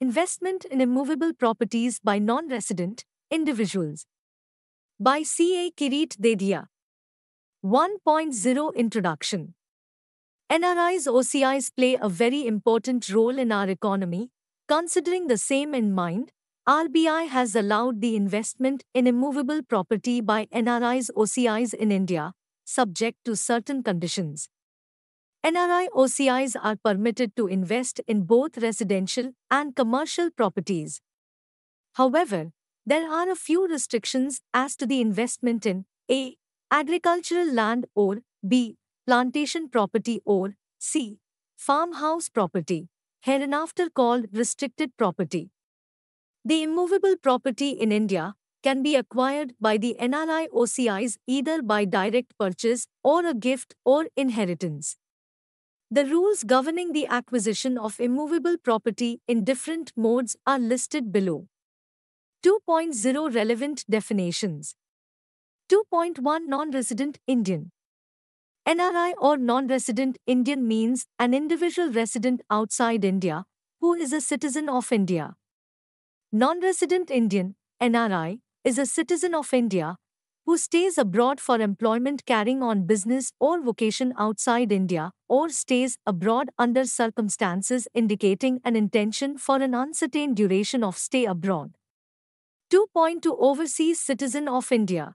Investment in Immovable Properties by Non-Resident Individuals. By C.A. Kirit Dedhia. 1.0 Introduction NRIs OCIs play a very important role in our economy. Considering the same in mind, RBI has allowed the investment in immovable property by NRIs OCIs in India, subject to certain conditions. NRI OCIs are permitted to invest in both residential and commercial properties. However, there are a few restrictions as to the investment in A. Agricultural land or B plantation property or C. farmhouse property, hereinafter called restricted property. The immovable property in India can be acquired by the NRI OCIs either by direct purchase or a gift or inheritance. The rules governing the acquisition of immovable property in different modes are listed below. 2.0 Relevant definitions 2.1 Non-resident Indian NRI or non-resident Indian means an individual resident outside India who is a citizen of India. Non-resident Indian NRI is a citizen of India who stays abroad for employment carrying on business or vocation outside India or stays abroad under circumstances indicating an intention for an uncertain duration of stay abroad. 2.2 Overseas Citizen of India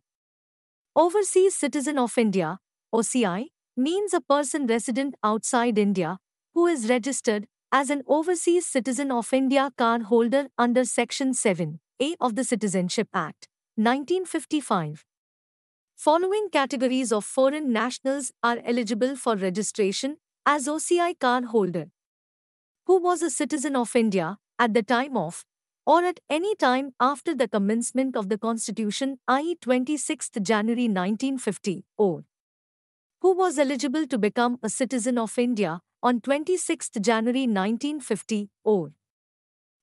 Overseas Citizen of India OCI, means a person resident outside India who is registered as an overseas citizen of India card holder under Section 7A of the Citizenship Act, 1955. Following categories of foreign nationals are eligible for registration as OCI card holder. Who was a citizen of India at the time of or at any time after the commencement of the Constitution, i.e., 26 January 1950, or who was eligible to become a citizen of India on 26 January 1950 or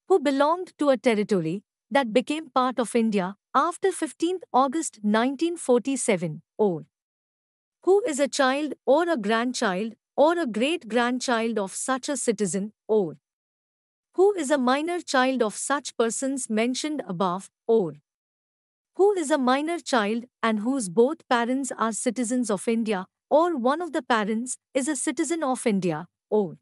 who belonged to a territory that became part of India after 15 August 1947 or who is a child or a grandchild or a great-grandchild of such a citizen? Or who is a minor child of such persons mentioned above? Or who is a minor child and whose both parents are citizens of India or one of the parents is a citizen of India, or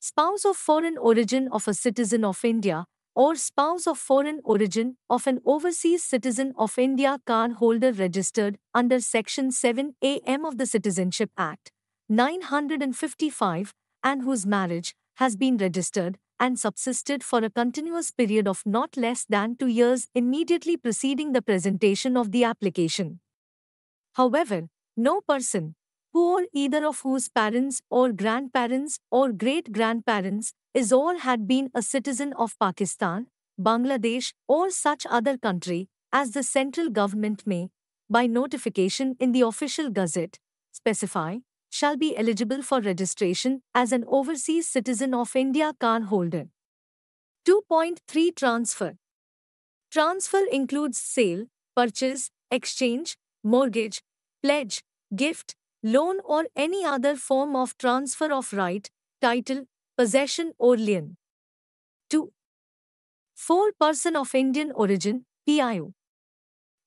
spouse of foreign origin of a citizen of India, or spouse of foreign origin of an overseas citizen of India card holder registered under Section 7 AM of the Citizenship Act, 955, and whose marriage has been registered and subsisted for a continuous period of not less than two years immediately preceding the presentation of the application. However, no person, who or either of whose parents or grandparents or great grandparents is or had been a citizen of Pakistan, Bangladesh, or such other country, as the central government may, by notification in the official gazette, specify, shall be eligible for registration as an overseas citizen of India card holder. 2.3 Transfer Transfer includes sale, purchase, exchange, mortgage, pledge, gift, loan or any other form of transfer of right, title, possession or lien. 2. 4. Person of Indian origin, PIO.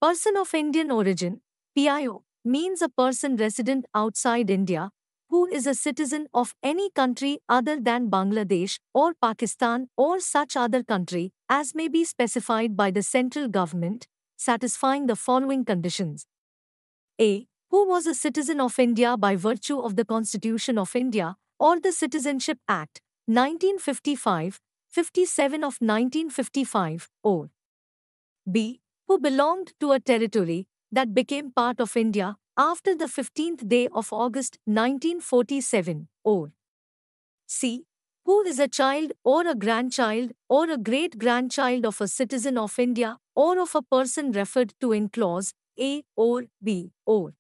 Person of Indian origin, PIO, means a person resident outside India who is a citizen of any country other than Bangladesh or Pakistan or such other country as may be specified by the central government, satisfying the following conditions. A who was a citizen of India by virtue of the Constitution of India or the Citizenship Act, 1955, 57 of 1955, or b. who belonged to a territory that became part of India after the 15th day of August 1947, or c. who is a child or a grandchild or a great-grandchild of a citizen of India or of a person referred to in clause A or B, or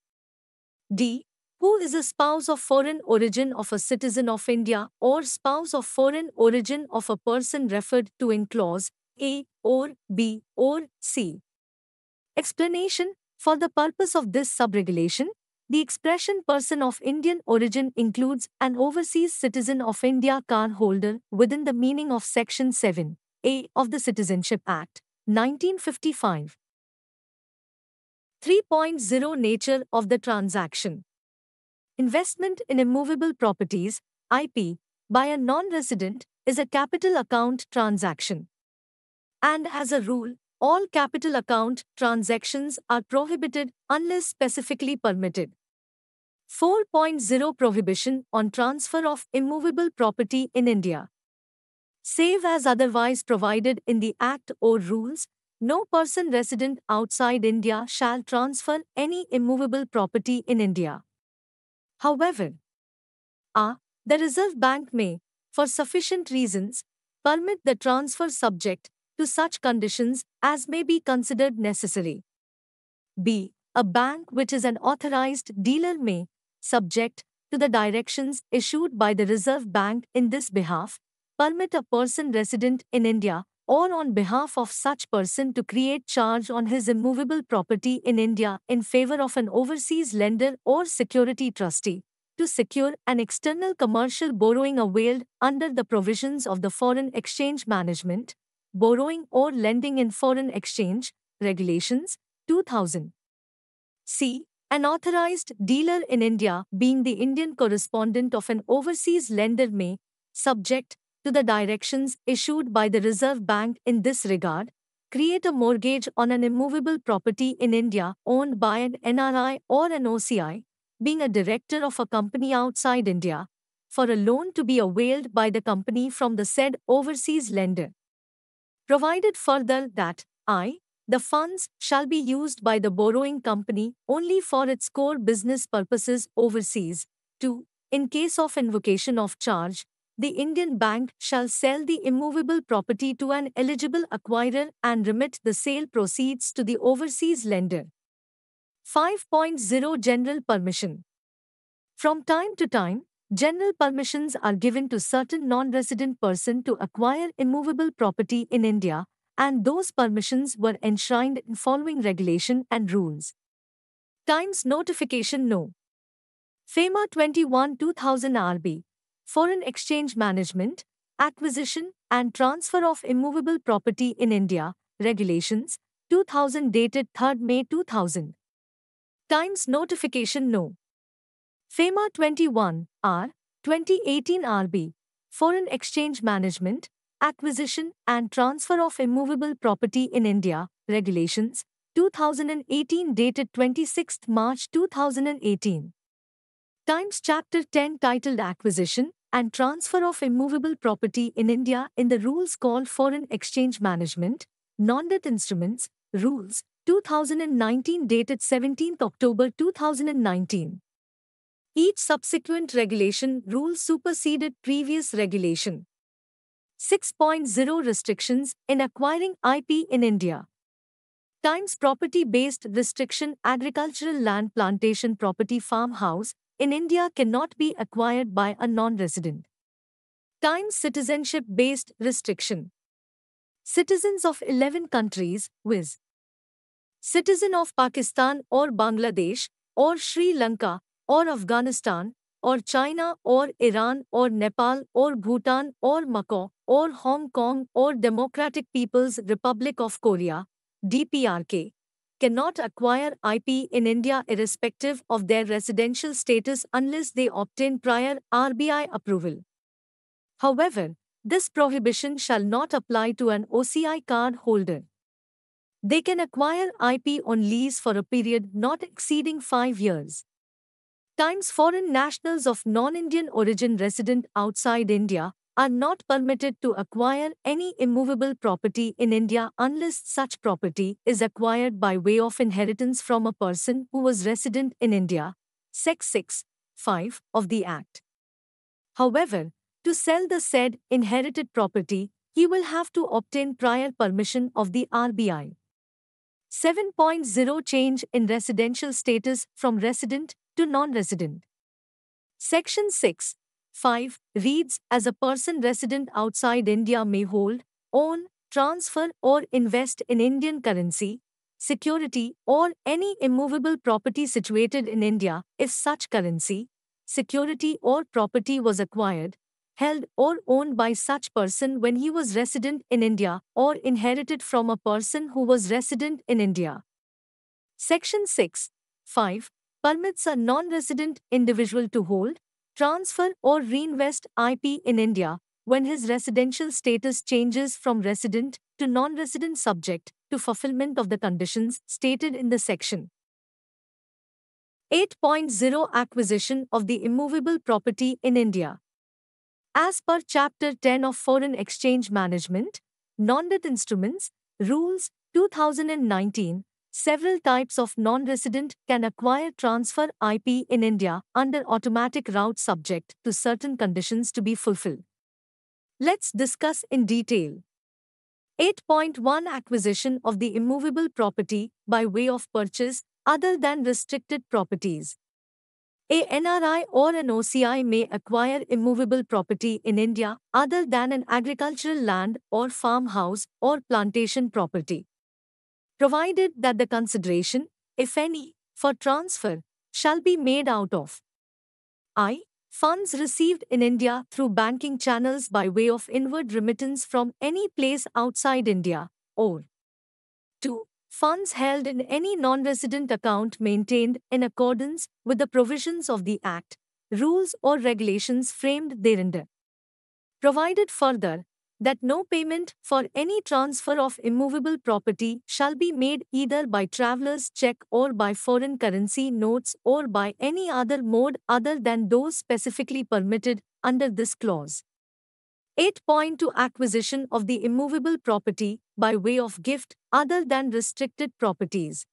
D. Who is a spouse of foreign origin of a citizen of India or spouse of foreign origin of a person referred to in clause A or B or C. Explanation For the purpose of this subregulation, The expression person of Indian origin includes an overseas citizen of India card holder within the meaning of Section 7A of the Citizenship Act, 1955. 3.0 Nature of the transaction Investment in immovable properties, IP, by a non resident is a capital account transaction. And as a rule, all capital account transactions are prohibited unless specifically permitted. 4.0 Prohibition on transfer of immovable property in India. Save as otherwise provided in the Act or rules, no person resident outside India shall transfer any immovable property in India. However, a. The Reserve Bank may, for sufficient reasons, permit the transfer subject to such conditions as may be considered necessary. b. A bank which is an authorized dealer may, subject to the directions issued by the Reserve Bank in this behalf, permit a person resident in India or on behalf of such person to create charge on his immovable property in India in favor of an overseas lender or security trustee to secure an external commercial borrowing availed under the provisions of the Foreign Exchange Management, Borrowing or Lending in Foreign Exchange, Regulations, 2000. C. An authorized dealer in India, being the Indian correspondent of an overseas lender, may, subject to the directions issued by the Reserve Bank in this regard, create a mortgage on an immovable property in India owned by an NRI or an OCI, being a director of a company outside India, for a loan to be availed by the company from the said overseas lender. Provided further that I, the funds shall be used by the borrowing company only for its core business purposes overseas. 2. In case of invocation of charge, the Indian bank shall sell the immovable property to an eligible acquirer and remit the sale proceeds to the overseas lender. 5.0 General Permission From time to time, general permissions are given to certain non-resident person to acquire immovable property in India and those permissions were enshrined in following regulation and rules. Times Notification No. FEMA 21 2000 RB Foreign Exchange Management, Acquisition and Transfer of Immovable Property in India, Regulations, 2000 dated 3rd May 2000. Times Notification No. FEMA 21 R 2018 RB Foreign Exchange Management, Acquisition and Transfer of Immovable Property in India, Regulations, 2018 dated 26 March 2018. Times Chapter 10 titled Acquisition and Transfer of Immovable Property in India in the rules called Foreign Exchange Management, Non-Debt Instruments, Rules, 2019 dated 17 October 2019. Each subsequent regulation rule superseded previous regulation. 6.0 Restrictions in acquiring IP in India. Times property based restriction agricultural land plantation property farmhouse in India cannot be acquired by a non resident. Times citizenship based restriction. Citizens of 11 countries, viz. Citizen of Pakistan or Bangladesh or Sri Lanka or Afghanistan or China or Iran or Nepal or Bhutan or Macau or Hong Kong or Democratic People's Republic of Korea, DPRK, cannot acquire IP in India irrespective of their residential status unless they obtain prior RBI approval. However, this prohibition shall not apply to an OCI card holder. They can acquire IP on lease for a period not exceeding five years times foreign nationals of non-Indian origin resident outside India are not permitted to acquire any immovable property in India unless such property is acquired by way of inheritance from a person who was resident in India. Sec 6, 5 of the Act. However, to sell the said inherited property, he will have to obtain prior permission of the RBI. 7.0 Change in residential status from resident to non-resident. Section 6. 5. Reads as a person resident outside India may hold, own, transfer or invest in Indian currency, security, or any immovable property situated in India if such currency, security, or property was acquired, held, or owned by such person when he was resident in India or inherited from a person who was resident in India. Section 6. 5. Permits a non resident individual to hold, transfer, or reinvest IP in India when his residential status changes from resident to non resident subject to fulfillment of the conditions stated in the section. 8.0 Acquisition of the immovable property in India. As per Chapter 10 of Foreign Exchange Management, Non-Debt Instruments, Rules, 2019, several types of non-resident can acquire transfer IP in India under automatic route subject to certain conditions to be fulfilled. Let's discuss in detail. 8.1 Acquisition of the immovable property by way of purchase other than restricted properties. A NRI or an OCI may acquire immovable property in India other than an agricultural land or farmhouse or plantation property. Provided that the consideration, if any, for transfer shall be made out of I. Funds received in India through banking channels by way of inward remittance from any place outside India, or 2 funds held in any non-resident account maintained in accordance with the provisions of the Act, rules or regulations framed thereunder. Provided further, that no payment for any transfer of immovable property shall be made either by traveller's check or by foreign currency notes or by any other mode other than those specifically permitted under this clause. 8.2 Acquisition of the immovable property by way of gift other than restricted properties.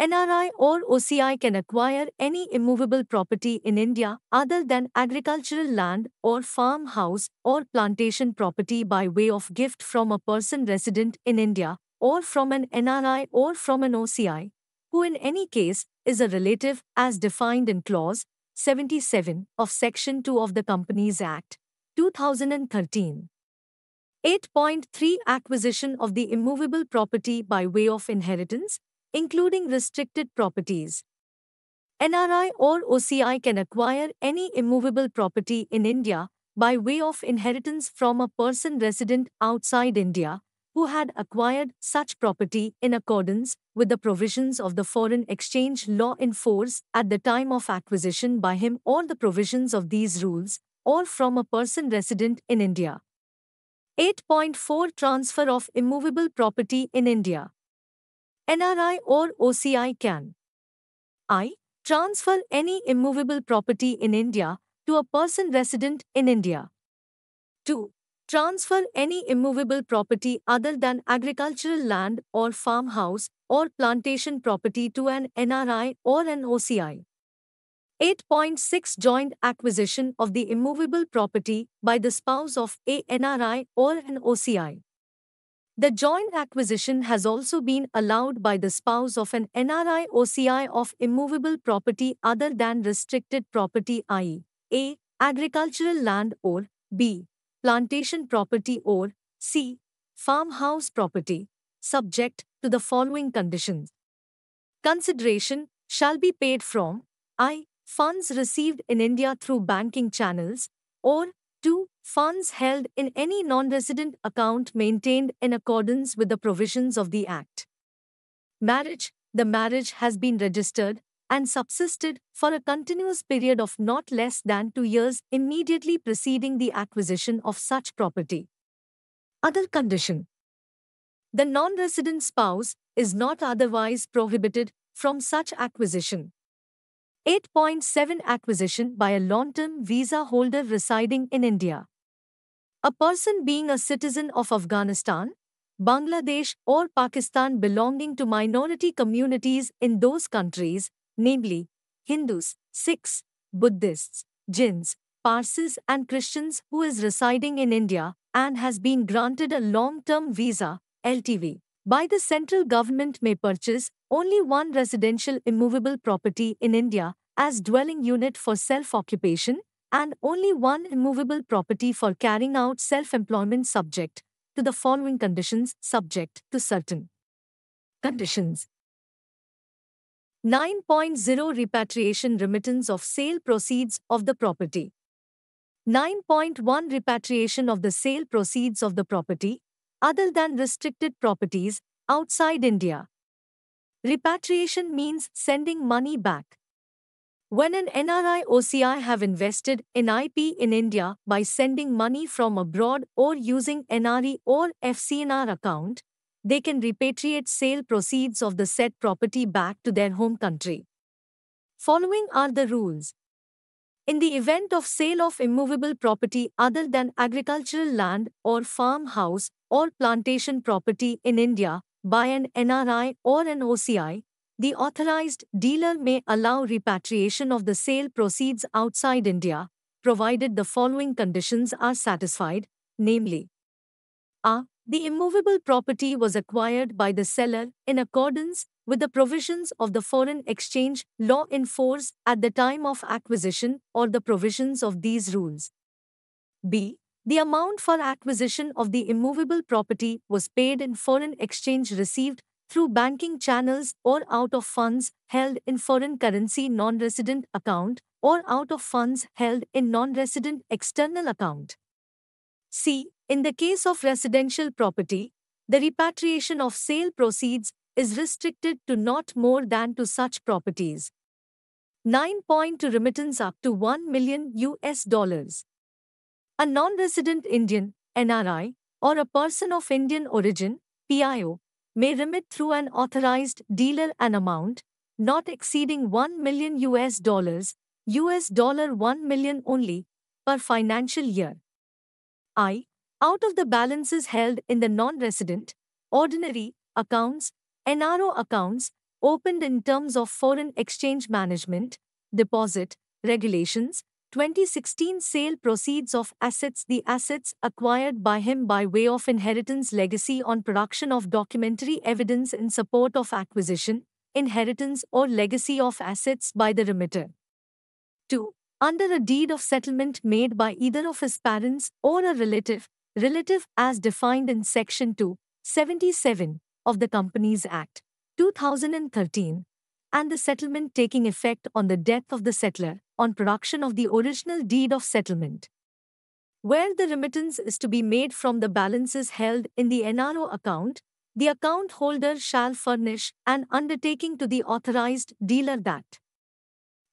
NRI or OCI can acquire any immovable property in India other than agricultural land or farmhouse or plantation property by way of gift from a person resident in India or from an NRI or from an OCI, who in any case is a relative as defined in Clause 77 of Section 2 of the Companies Act, 2013. 8.3 Acquisition of the immovable property by way of inheritance, including restricted properties. NRI or OCI can acquire any immovable property in India by way of inheritance from a person resident outside India who had acquired such property in accordance with the provisions of the foreign exchange law in force at the time of acquisition by him or the provisions of these rules, or from a person resident in India. 8.4 Transfer of immovable property in India. NRI or OCI can I. Transfer any immovable property in India to a person resident in India. 2. Transfer any immovable property other than agricultural land or farmhouse or plantation property to an NRI or an OCI. 8.6 Joint acquisition of the immovable property by the spouse of a NRI or an OCI. The joint acquisition has also been allowed by the spouse of an NRI OCI of immovable property other than restricted property i.e. a. agricultural land or b. plantation property or c. farmhouse property, subject to the following conditions. Consideration shall be paid from i funds received in India through banking channels, or 2. Funds held in any non-resident account maintained in accordance with the provisions of the Act. Marriage The marriage has been registered and subsisted for a continuous period of not less than two years immediately preceding the acquisition of such property. Other condition The non-resident spouse is not otherwise prohibited from such acquisition. 8.7 Acquisition by a long-term visa holder residing in India. A person being a citizen of Afghanistan, Bangladesh or Pakistan belonging to minority communities in those countries, namely Hindus, Sikhs, Buddhists, Jains, Parsis and Christians who is residing in India and has been granted a long-term visa, LTV, by the central government may purchase only one residential immovable property in India as dwelling unit for self-occupation and only one immovable property for carrying out self-employment subject to the following conditions subject to certain Conditions 9.0 Repatriation remittance of sale proceeds of the property. 9.1 Repatriation of the sale proceeds of the property, other than restricted properties, outside India. Repatriation means sending money back. When an NRI OCI have invested in IP in India by sending money from abroad or using NRE or FCNR account, they can repatriate sale proceeds of the said property back to their home country. Following are the rules. In the event of sale of immovable property other than agricultural land or farmhouse or plantation property in India by an NRI or an OCI, the authorized dealer may allow repatriation of the sale proceeds outside India, provided the following conditions are satisfied, namely a. The immovable property was acquired by the seller in accordance with the provisions of the foreign exchange law in force at the time of acquisition or the provisions of these rules. B. The amount for acquisition of the immovable property was paid in foreign exchange received through banking channels or out of funds held in foreign currency non-resident account or out of funds held in non-resident external account. C. In the case of residential property, the repatriation of sale proceeds is restricted to not more than to such properties. 9 point to remittance up to 1 million US dollars. A non-resident Indian, NRI, or a person of Indian origin, PIO, may remit through an authorized dealer an amount not exceeding 1 million US dollars, US dollar 1 million only, per financial year. I out of the balances held in the non-resident, ordinary accounts, NRO accounts, opened in terms of foreign exchange management, deposit, regulations, 2016 sale proceeds of assets the assets acquired by him by way of inheritance legacy on production of documentary evidence in support of acquisition, inheritance or legacy of assets by the remitter. 2. Under a deed of settlement made by either of his parents or a relative, relative as defined in Section 2, 77 of the Companies Act, 2013, and the settlement taking effect on the death of the settler on production of the original deed of settlement. Where the remittance is to be made from the balances held in the NRO account, the account holder shall furnish an undertaking to the authorized dealer that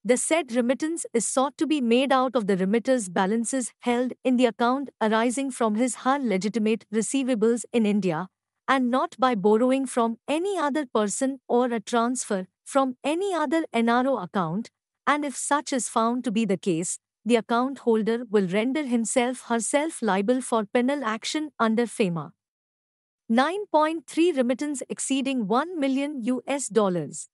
the said remittance is sought to be made out of the remitter's balances held in the account arising from his her legitimate receivables in India, and not by borrowing from any other person or a transfer from any other NRO account, and if such is found to be the case, the account holder will render himself herself liable for penal action under FEMA. 9.3 Remittance exceeding 1 million US dollars.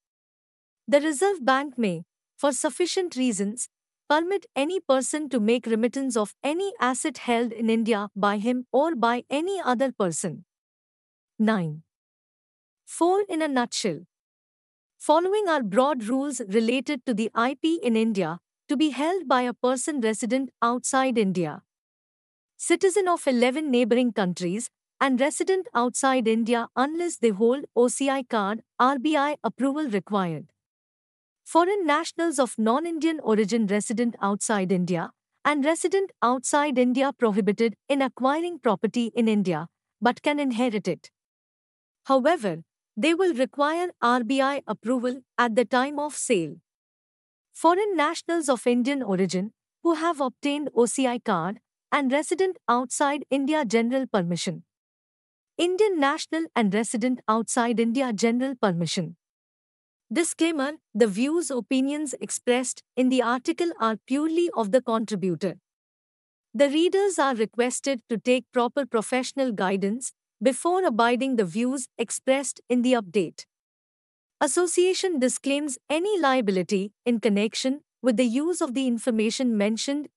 The Reserve Bank may, for sufficient reasons, permit any person to make remittance of any asset held in India by him or by any other person. 9. 4. In a nutshell, following are broad rules related to the IP in India to be held by a person resident outside India, citizen of 11 neighboring countries, and resident outside India unless they hold OCI card, RBI approval required. Foreign nationals of non-Indian origin resident outside India and resident outside India prohibited in acquiring property in India, but can inherit it. However, they will require RBI approval at the time of sale. Foreign nationals of Indian origin who have obtained OCI card and resident outside India general permission. Indian national and resident outside India general permission. Disclaimer The views opinions expressed in the article are purely of the contributor. The readers are requested to take proper professional guidance before abiding the views expressed in the update. Association disclaims any liability in connection with the use of the information mentioned